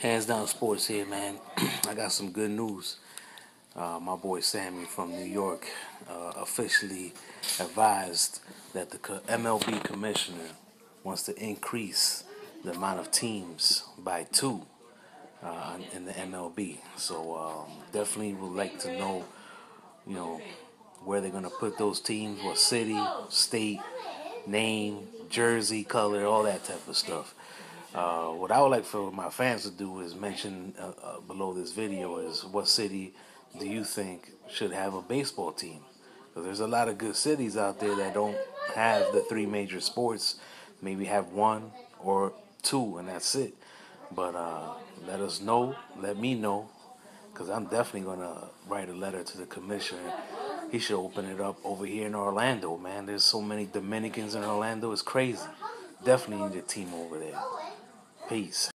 Hanz Down Sports here, man. I got some good news. Uh, my boy Sammy from New York uh, officially advised that the MLB commissioner wants to increase the amount of teams by two uh, in the MLB. So um, definitely would like to know, you know, where they're gonna put those teams, what city, state, name, jersey color, all that type of stuff. Uh, what I would like for my fans to do is mention uh, uh, below this video is what city do you think should have a baseball team? Because there's a lot of good cities out there that don't have the three major sports. Maybe have one or two, and that's it. But uh, let us know. Let me know, because I'm definitely gonna write a letter to the commissioner. He should open it up over here in Orlando, man. There's so many Dominicans in Orlando. It's crazy. Definitely need a team over there. Peace.